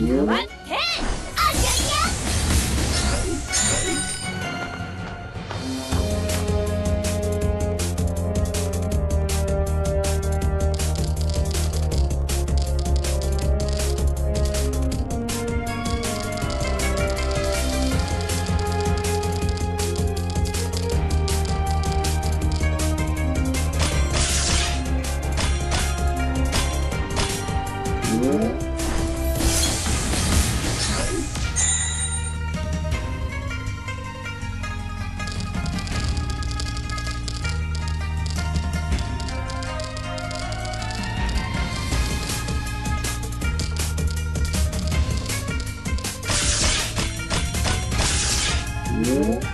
What? Uhum.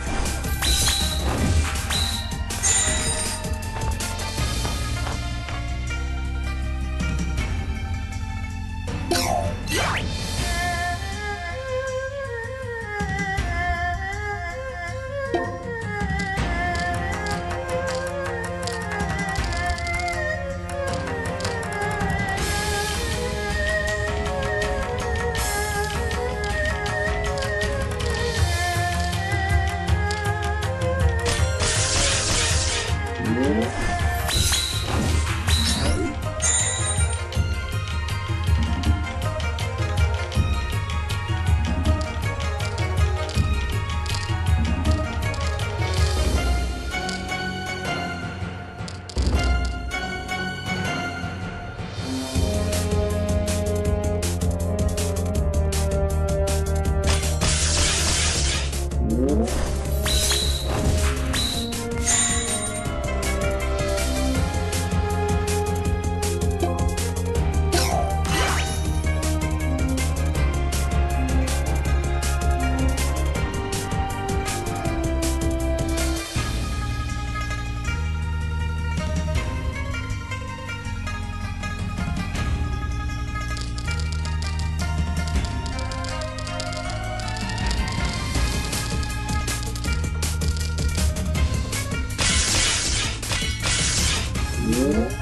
Yeah.